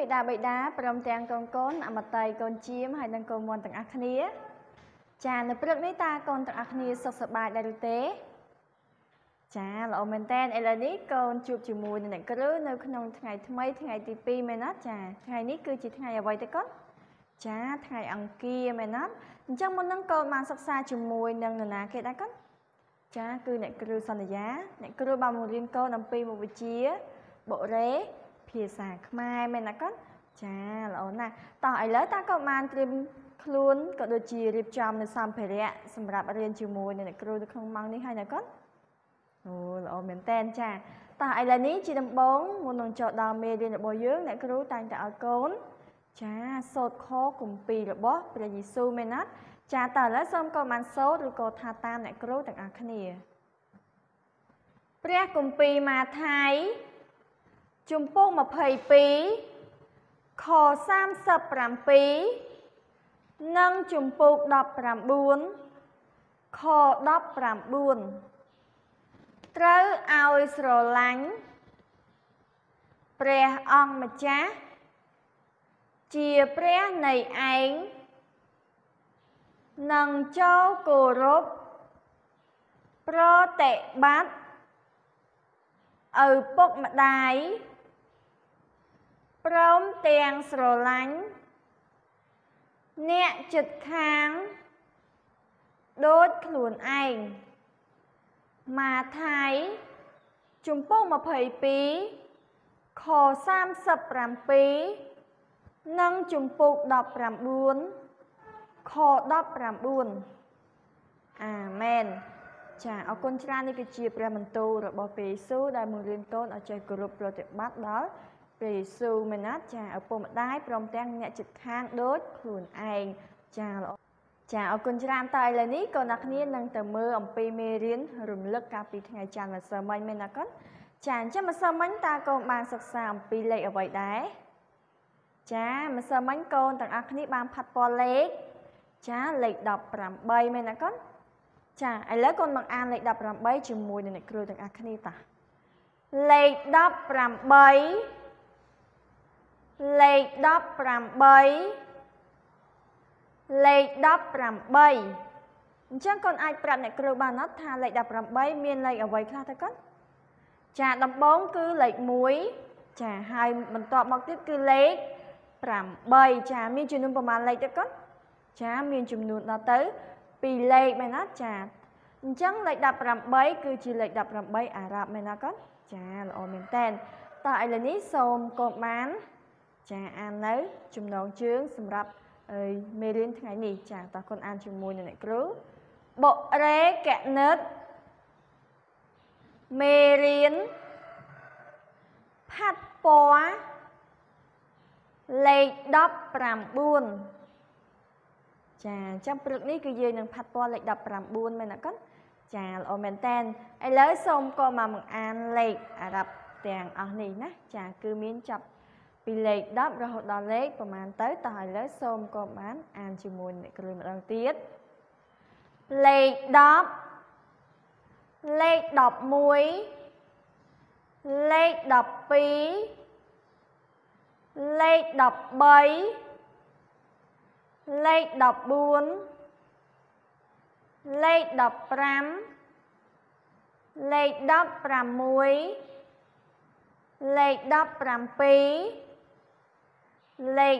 មេដាបេដាព្រមទាំងកូនកូនអមតីកូនជាមហើយនិងកូនមន់ទាំងអស់គ្នា ចានៅព្រឹកនេះតាកូនទាំងអស់គ្នាសុខសប្បាយដែរឬទេ ចាល្អមែនតើឥឡូវនេះកូនជួបជាមួយនឹងអ្នកគ្រូនៅក្នុងថ្ងៃថ្មីថ្ងៃទី2មែនណាចាថ្ងៃនេះគឺជាថ្ងៃអ្វីទៅកូនចាថ្ងៃអង្គារមែនណាអញ្ចឹងមុននឹងកូនបានសិក្សាជាមួយនឹងនរណាគេដែរកូនចាគឺអ្នកគ្រូសន្យាអ្នកគ្រូបានបង្រៀនកូនអំពីមុខវិជ្ជាបុរេ ភាសាខ្មែរមែនណាកូនចាល្អណាស់តោះឥឡូវតាក៏បានត្រៀមខ្លួនក៏ដូចជារៀបចំនៅសម្ភារៈសម្រាប់រៀនជាមួយនឹងអ្នកគ្រូនៅក្នុងម៉ោងនេះហើយណាកូនអូល្អមែនតែនចាតោះឥឡូវនេះជាដំបូងមុននឹងចូលដល់មេរៀនរបស់យើងអ្នកគ្រូតែងតែឲ្យកូនចាសូត្រខគម្ពីររបស់ព្រះយេស៊ូវមែនណាចាតើឥឡូវសូមកូនបានសូត្រឬក៏ថាតាមអ្នកគ្រូទាំងអស់គ្នាព្រះគម្ពីរម៉ាថាយ ជំពូក22ខ37និងជំពូក19ខ19ត្រូវឲ្យស្រឡាញ់ព្រះអង្គម្ចាស់ជាព្រះនៃឯងនឹងចូលគោរពប្រតិបត្តិឪពុកម្ដាយ ព្រមទាំងស្រឡាញ់អ្នកចិត្តខាងដូចខ្លួនឯងម៉ាថាយជំពូក22ខ37និងជំពូក19ខ19អាមែនចាអរគុណច្រើននេះគឺជាព្រះបន្ទូលរបស់ព្រះយេស៊ូវដែលមករៀនកូនឲ្យចេះគោរពប្រតិបត្តិដល់ ព្រះយេស៊ូវមែនណាចាឪពុកម្ដាយព្រមទាំងអ្នកជិតខាងដូចខ្លួនឯងចាល្អចាអរគុណច្រើនតើឥឡូវនេះក៏អ្នកគ្នានឹងទៅមើលអំពីមេរៀនរំលឹកកាលពីថ្ងៃច័ន្ទម្សិលមិញមែនណាកូនចាអញ្ចឹងម្សិលមិញតើកូនបានសិក្សាអំពីលេខអ្វីដែរចាម្សិលមិញកូនទាំងអស់គ្នាបានផាត់ពណ៌លេខចាលេខ18មែនណាកូនចាឥឡូវកូនមកអានលេខ18ជាមួយនឹងអ្នកគ្រូទាំងអស់គ្នាតាលេខ18 លេខ18លេខ18អញ្ចឹងកូនអាចប្រាប់អ្នកគ្រូបានអត់ថាលេខ18មានលេខអ្វីខ្លះទៅកូនចាដំបូងគឺលេខ1ចាហើយបន្តមកទៀតគឺលេខ8ចាមានចំនួនប្រហែលលេខទៅកូនចាមានចំនួនដល់ទៅ2លេខមែនណាចាអញ្ចឹងលេខ18គឺជាលេខ18អារ៉ាប់មែនណាកូនចាល្អមែនតើតើឥឡូវនេះសូមកូនបាន ចាអាននៅចំណងជើងសម្រាប់មេរៀនថ្ងៃនេះចាតោះគុណអានជាមួយនឹងអ្នកគ្រូបុរេកនិតមេរៀនផាត់ពណ៌លេខ19ចាអញ្ចឹងព្រឹកនេះគឺយើងនឹងផាត់ពណ៌លេខ19មែនអត់កូនចាល្អមែនតែនឥឡូវសូមក៏មកបង្អានលេខអារ៉ាប់ទាំងអស់នេះណាចាគឺមានចាប់ ពីលេខ10រហូតដល់លេខប្រហែលទៅតោះឥឡូវសូមក៏បានអានជាមួយអ្នកគ្រូម្ដងទៀតលេខ10លេខ11លេខ12លេខ13លេខ14លេខ15លេខ16លេខ17 លេខ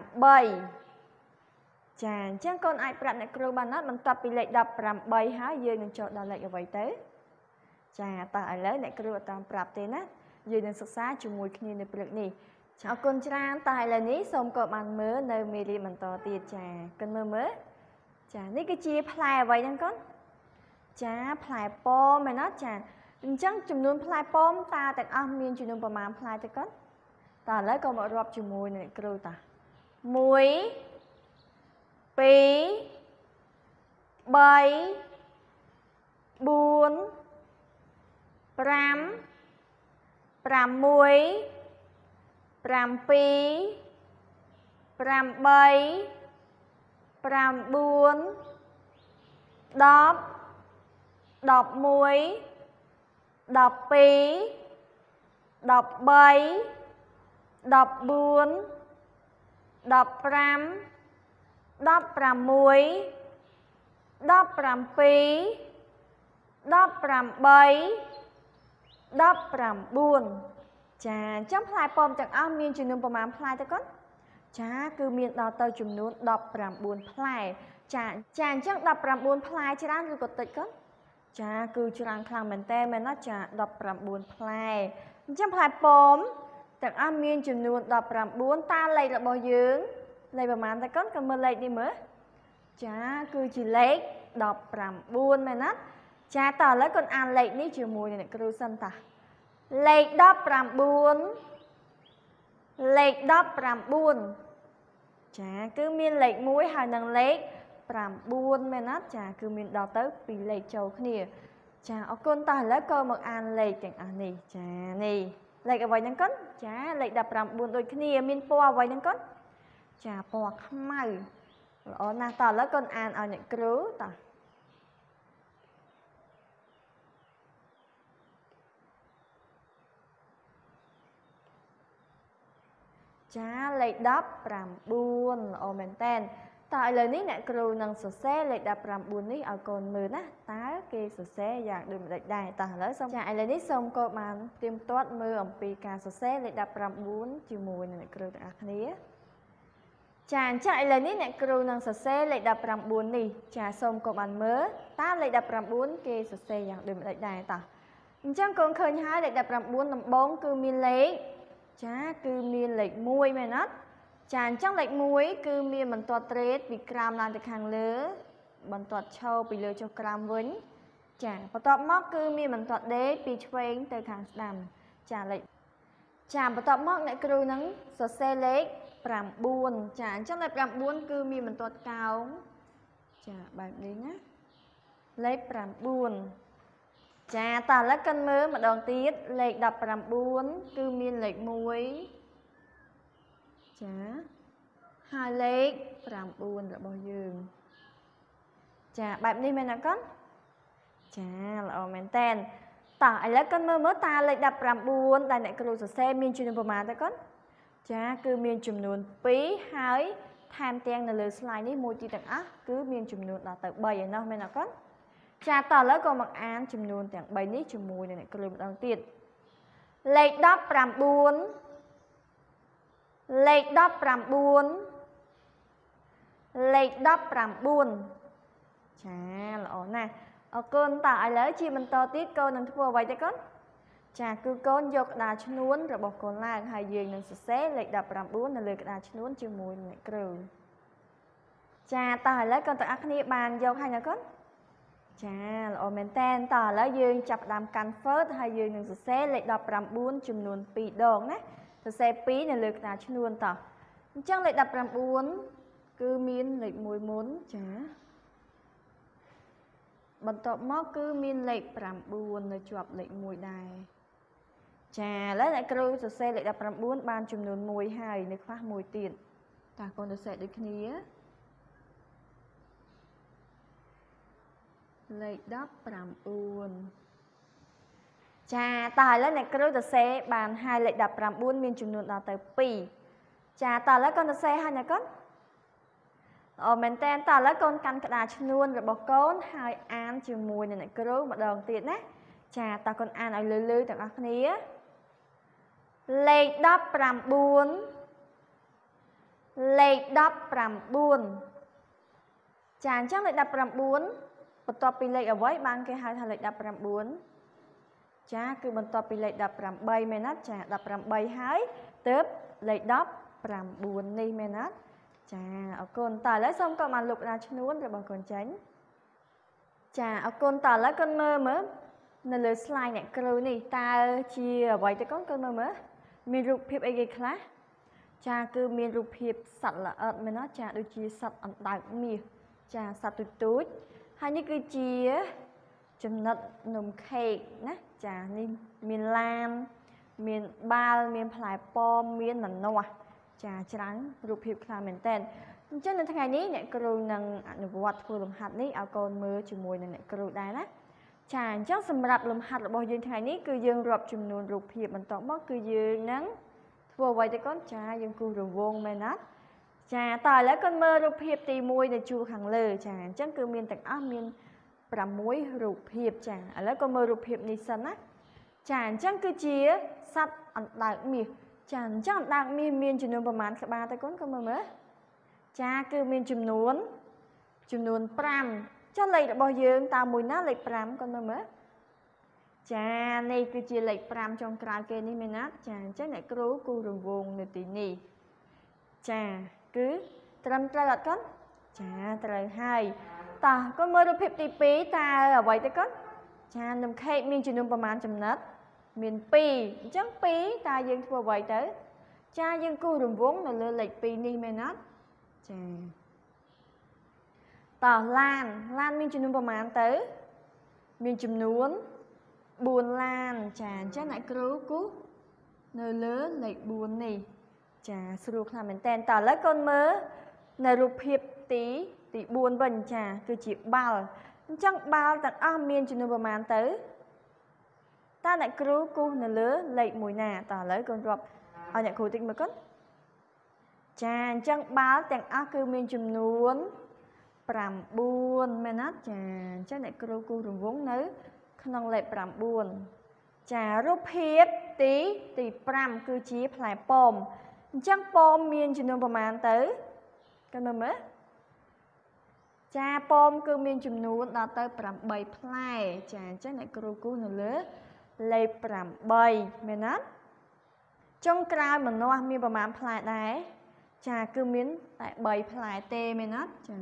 18ចាអញ្ចឹងកូនអាចប្រាប់អ្នកគ្រូបានណាបន្ទាប់ពីលេខ18ហើយយើងនឹងចូលដល់លេខអ្វីទៅចាតើឥឡូវអ្នកគ្រូអត់តាមប្រាប់ទេណាយើងនឹងសិក្សាជាមួយគ្នានៅព្រឹកនេះចាអរគុណច្រើនតើឥឡូវនេះសូមកូនបានមើលនៅមេរៀនបន្តទៀតចាកូនមើលមើលចានេះគឺជាផ្លែអ្វីហ្នឹងកូនចាផ្លែប៉មមែនណាចាអញ្ចឹងចំនួនផ្លែប៉មតើទាំងអស់មានចំនួនប្រមាណផ្លែទេកូន តែឥឡូវក៏មករាប់ជាមួយនឹងអ្នកគ្រូតា1 2 3 4 5 6 7 8 9 10 11 12 13 ចាអញ្ចឹងផ្លែប៉ោមទាំងអស់មានចំនួនប្រមាណផ្លែទៅកូនចាគឺមានដល់ទៅចំនួន19ផ្លែចាចាអញ្ចឹង19ផ្លែច្រើនឬក៏តិចកូនចាគឺច្រើនខ្លាំងមែនតើមែនណាចា19ផ្លែអញ្ចឹងផ្លែប៉ោម ទាំងអស់មានចំនួន19តើលេខរបស់យើងលេខប្រមាណតើកូនកុំមើលលេខនេះមើលចាគឺជាលេខ19មែនណាចាតើឥឡូវកូនអានលេខនេះជាមួយនឹងអ្នកគ្រូសិនតាលេខ19លេខ19ចាគឺមានលេខ1ហើយនិងលេខ9មែនណាចាគឺមានដល់ទៅពីរលេខចូលគ្នា ចាអរគុណតោះឥឡូវក៏មកអានលេខទាំងអស់នេះចានេះ លេខអ្វីហ្នឹងកូនចាលេខ19ដូចគ្នា មានពណ៌អ្វីហ្នឹងកូនចាពណ៌ខ្មៅល្អណាស់តោះឥឡូវកូនអានឲ្យអ្នកគ្រូតោះចាលេខ19ល្អមែនតើ តើឥឡូវនេះអ្នកគ្រូនឹងសរសេរលេខ19នេះឲ្យកូនមើលណាតើគេសរសេរយ៉ាងដូចម្តេចដែរតោះឥឡូវសូមចាឥឡូវនេះសូមកូនបានទៀមទាត់មើលអំពីការសរសេរលេខ19ជាមួយនឹងអ្នកគ្រូទាំងអស់គ្នាចាអញ្ចឹងឥឡូវនេះអ្នកគ្រូនឹងសរសេរលេខ19នេះចាសូមកូនបានមើលតើលេខ19គេសរសេរយ៉ាងដូចម្តេចដែរតោះអញ្ចឹងកូនឃើញហើយលេខ19ដំបូងគឺមានលេខចាគឺមានលេខ1មែនអត់ ចាអញ្ចឹងលេខ1គឺមានបន្ទាត់ត្រេតពីក្រោមឡើងទៅខាងលើ បន្ទាត់ឈរពីលើចុះក្រោមវិញ ចាបន្ទាប់មកគឺមានបន្ទាត់ដេកពីឆ្វេងទៅខាងស្ដាំ ចាលេខចាបន្ទាប់មកអ្នកគ្រូនឹងសរសេរលេខ9ចាអញ្ចឹងលេខ9គឺមានបន្ទាត់កោងចាបែបនេះណាលេខ9ចាតើឥឡូវកិនមើលម្ដងទៀតលេខ19គឺមានលេខ1 ចាហើយលេខ9របស់យើងចាបែបនេះមែនអត់កូនចាល្អមែនតែនតោះឥឡូវកូនមើលមើលតើលេខ19ដែលអ្នកគ្រូសរសេរមានចំនួនប្រមាណទៅកូនចាគឺមានចំនួន2ហើយថែមទាំងនៅលើ slide នេះមួយទៀតទាំងអស់គឺមានចំនួនដល់ទៅ3ឯណោះមែនអត់កូនចាតឥឡូវក៏មកអានចំនួនទាំង3នេះជាមួយនឹងអ្នកគ្រូម្ដងទៀតលេខ19 លេខ19លេខ19ចាល្អណាស់អរគុណតើឥឡូវជាបន្តទៀតកូននឹងធ្វើអ្វីទេកូនចាគឺកូនយកក្តារឈ្នួនរបស់កូនឡើងហើយយើងនឹងសរសេរលេខ19នៅលើក្តារឈ្នួនជាមួយនឹងអ្នកគ្រូចាតើឥឡូវកូនទាំងអស់គ្នាបានយកហើយណាកូនចាល្អមែនតែនតោះឥឡូវយើងចាប់ផ្ដើមកាន់ Word ហើយយើងនឹងសរសេរលេខ19ចំនួន2ដងណា សរសេរ2នៅលើក្តារឈ្នួនតោះអញ្ចឹងលេខ19គឺមានលេខ1មុនចាបន្ទាប់មកគឺមានលេខ9នៅជាប់លេខ1ដែរចាឥឡូវអ្នកគ្រូសរសេរលេខ19បានចំនួន1ហើយនៅខ្វះមួយទៀតតើកូនសរសេរដូចគ្នាលេខ19 ចាតើឥឡូវអ្នកគ្រូសរសេរបានហើយលេខ19មានចំនួនដល់ទៅ2ចាតើឥឡូវកូនសរសេរហើយណាកូនអូមែនតើតើឥឡូវកូនកាន់ក្តារឈ្នួនរបស់កូនហើយអានជាមួយនឹងអ្នកគ្រូម្ដងទៀតណាចាតើកូនអានឲ្យលឺលឺទាំងអស់គ្នាលេខ19លេខ19ចាអញ្ចឹងលេខ19បន្ទាប់ពីលេខអ្វីបានគេហៅថាលេខ19 ចាគឺបន្ទាប់ពីលេខ18មែនណាចា18ហើយទើបលេខ19នេះមែនណាចាអរគុណតើឥឡូវសូមកុំបានលុបដាឈ្នួនរបស់កូនចេញចាអរគុណតើឥឡូវកូនមើលមើលនៅលើ slide អ្នកគ្រូនេះតើជាអ្វីទៅកូនកូនមើលមើលមានរូបភាពអីគេខ្លះចាគឺមានរូបភាពសត្វល្អិតមែនណាចាដូចជាសត្វអណ្ដើកមាសចាសត្វទូចទូចហើយនេះគឺជា ចំណិតនំខេកណាចានេះមានឡាន មានបាល់មានផ្លែប៉មមានម្នាស់ចាច្រើនរូបភាពខ្លាំងមែនតើអញ្ចឹងនៅថ្ងៃនេះអ្នកគ្រូនឹងអនុវត្តធ្វើលំហាត់នេះឲ្យកូនមើលជាមួយនឹងអ្នកគ្រូដែរណាចាអញ្ចឹងសម្រាប់លំហាត់របស់យើងថ្ងៃនេះគឺយើងរាប់ចំនួនរូបភាពបន្តមកគឺយើងនឹងធ្វើអ្វីទៅកូនចាយើងគូសរង្វង់មែនណាចាតើឥឡូវកូនមើលរូបភាពទី1នៅជួរខាងលើចាអញ្ចឹងគឺមានទាំងអស់មាន 6រូបភាពចាឥឡូវកូនមើលរូបភាពនេះសិនណាចាអញ្ចឹងគឺជាសត្វអណ្ដើកមាសចាអញ្ចឹងអណ្ដើកមាសមានចំនួនប្រមាណក្បាលទៅកូនកូនមើលមើលចាគឺមានចំនួនចំនួន5ចុះលេខរបស់យើងតើមួយណាលេខ5កូនមើលមើលចានេះគឺជាលេខ5ចុងក្រោយគេនេះមែនណាចាអញ្ចឹងអ្នកគ្រូគូរង្វង់នៅទីនេះចាគឺត្រឹមត្រូវអត់កូនចាត្រូវហើយ តោះកូនមើលរូបភាពទី2តើអ្វីទៅកូនចានំខេកមានចំនួនប្រមាណចំណិតមាន2អញ្ចឹង2តើយើងធ្វើអ្វីទៅ ចាយើងគូសរង្វង់នៅលើលេខ2នេះមែនអត់ចាតោះឡានឡានមានចំនួនប្រមាណទៅ មានចំនួន4ឡានចាអញ្ចឹងអ្នកគ្រូគូសនៅលើលេខ4នេះចាស្រួលខ្លាំងមែនតើតើឥឡូវកូនមើលនៅរូបភាព ទីទី4វិញចាគឺជាបាល់អញ្ចឹងបាល់ទាំងអស់មានចំនួនប្រមាណទៅតើអ្នកគ្រូគូសនៅលើលេខមួយណាតើឥឡូវកូនរាប់ឲ្យអ្នកគ្រូតិចមើលកូនចាអញ្ចឹងបាល់ទាំងអស់គឺមានចំនួន9មែនណាចាអញ្ចឹងអ្នកគ្រូគូសរង្វង់នៅ ក្នុងលេខ9ចារូបភាពទីទី5គឺជាផ្លែប៉ោមអញ្ចឹងប៉ោមមានចំនួនប្រមាណទៅកណ្ដមើល ចាប៉ោមគឺមានចំនួនដល់ទៅ8ផ្លែចាអញ្ចឹងអ្នកគ្រូគូសនៅលើលេខ8មែនណាចុងក្រោយម្នាស់មានប្រមាណផ្លែដែរចាគឺមានតែ3ផ្លែទេមែនណាចា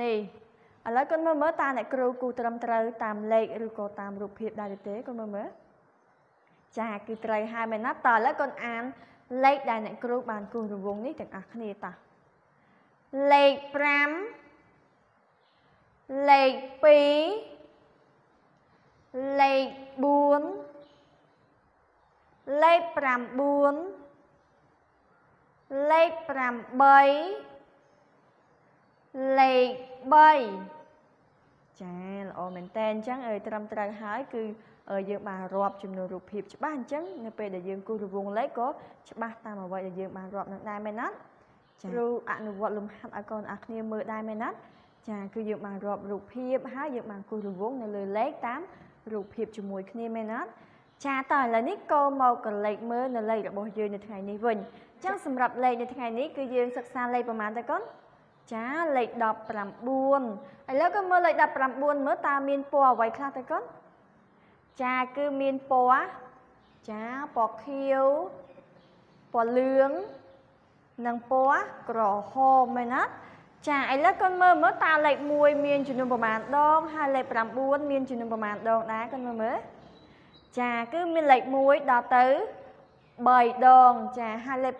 នេះឥឡូវកូនមើលមើលតើអ្នកគ្រូគូត្រឹមត្រូវតាមលេខឬក៏តាមរូបភាពដែរទេកូនមើលមើលចាគឺត្រូវហើយមែនណាតើឥឡូវកូនអានលេខដែលអ្នកគ្រូបានគូសរង្វង់នេះទាំងអស់គ្នាតោះ លេខ5លេខ2លេខ4លេខ9លេខ8លេខ3ចាល្អមែនតើអញ្ចឹងអើយត្រឹមត្រូវហើយគឺយើងបានរាប់ចំនួនរូបភាពច្បាស់អញ្ចឹងនៅពេលដែលយើងគូសរង្វង់លេខក៏ច្បាស់តាមអ្វីដែលយើងបានរាប់នឹងដែរមែនណា គ្រូអនុវត្តលំហាត់ឲ្យកូនអរគ្នាមើលដែរមែនណាចាគឺយើងបានរាប់រូបភាពហើយយើងបានគូសរង្វង់នៅលើលេខតាមរូបភាពជាមួយគ្នាមែនណាចាតើឥឡូវនេះក៏មកកលេចមើលនៅលេខរបស់យើងនៅថ្ងៃនេះវិញអញ្ចឹងសម្រាប់លេខនៅថ្ងៃនេះគឺយើងសិក្សាលេខប្រហែលទៅកូនចាលេខ19ឥឡូវក៏មើលលេខ19មើលតើមានពណ៌អ្វីខ្លះទៅកូនចាគឺមានពណ៌ចាពណ៌ខៀវពណ៌លឿង និងពណ៌ក្រហមមែនណាចាឥឡូវកូនមើលមើលតើលេខ1មានចំនួនប្រមាណដងហើយលេខ9មានចំនួនប្រមាណដងដែរកូនមើលមើលចាគឺមានលេខ1ដល់ទៅ3ដងចាហើយលេខ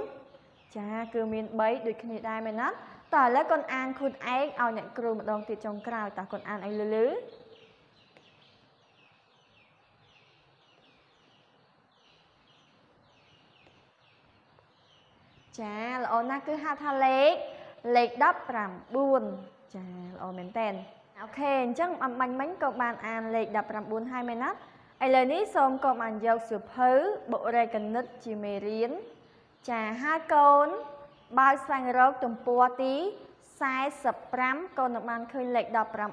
9ចាគឺមាន3ដូចគ្នាដែរមែនណាតើឥឡូវកូនអានខ្លួនឯងឲ្យអ្នកគ្រូម្ដងទៀតចុងក្រោយតើកូនអានឲ្យលឺលឺ ចាល្អណាស់គឺហៅថាលេខលេខ19ចាល្អមែនតើអូខេអញ្ចឹងអំបញ្ញមិញក៏បានអានលេខ19ហើយមែនណាឥឡូវនេះសូមក៏បានយកសៀវភៅបុរាណគណិតជាមេរៀនចាហើយកូនបើកស្វែងរកទំព័រទី45កូននឹងបានឃើញលេខ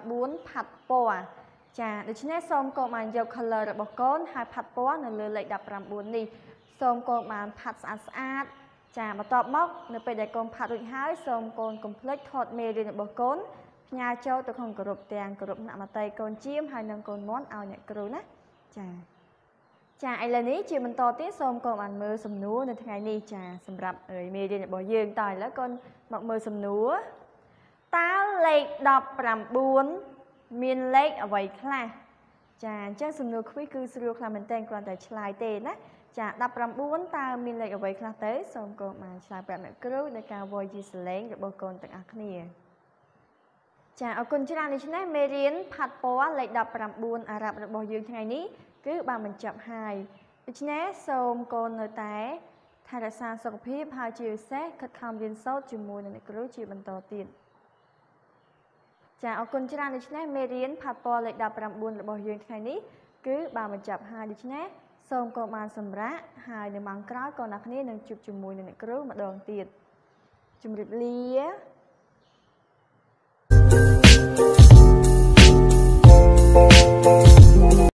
19ផាត់ពណ៌ចាដូច្នេះសូមកូនបានយក color របស់កូនហើយផាត់ពណ៌នៅលើលេខ19នេះសូមកូនបានផាត់ស្អាតស្អាត ចាបន្ទាប់មក នៅពេលដែលកូនផាត់រួចហើយសូមកូនកុំភ្លេចថតមេរៀនរបស់កូនផ្ញើចូលទៅក្នុងក្រុមទាំងក្រុមអ្នកមតីកូនជៀមហើយនិងកូនមន់ឲ្យអ្នកគ្រូណាចាចាឥឡូវនេះជាបន្តទៀតសូមកូនបានមើលសំណួរនៅថ្ងៃនេះចាសម្រាប់មេរៀនរបស់យើងតើឥឡូវកូនមកមើលសំណួរតើលេខ19មានលេខអ្វីខ្លះចាអញ្ចឹងសំណួរ quiz គឺស្រួលខ្លាំងមែនទែនគ្រាន់តែឆ្លើយទេណា ចា19តើមានលេខអ្វីខ្លះទៅសូមកូនបានឆ្លើយប្រាប់អ្នកគ្រូដោយការវាយជាសលេងរបស់កូនទាំងអស់គ្នាចាអរគុណច្រើនដូច្នេះមេរៀនផាត់ពណ៌លេខ19អារ៉ាប់របស់យើងថ្ងៃនេះគឺបានបញ្ចប់ហើយដូច្នេះសូមកូននៅតែថែរក្សាសុខភាពហើយជាពិសេសខិតខំរៀនសូត្រជាមួយនឹងអ្នកគ្រូជាបន្តទៀតចាអរគុណច្រើនដូច្នេះមេរៀនផាត់ពណ៌លេខ19របស់យើងថ្ងៃនេះគឺបានបញ្ចប់ហើយដូច្នេះ សសូមកុំបានសម្រាប់ហើយនៅម៉ោងក្រោយក៏អ្នកគ្នានឹងជួបជាមួយនឹងអ្នកគ្រូម្ដងទៀតជម្រាបលា